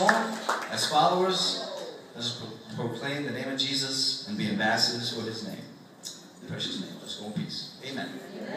as followers, let us pro proclaim the name of Jesus and be ambassadors for his name. The precious name. Let's go in peace. Amen. Amen.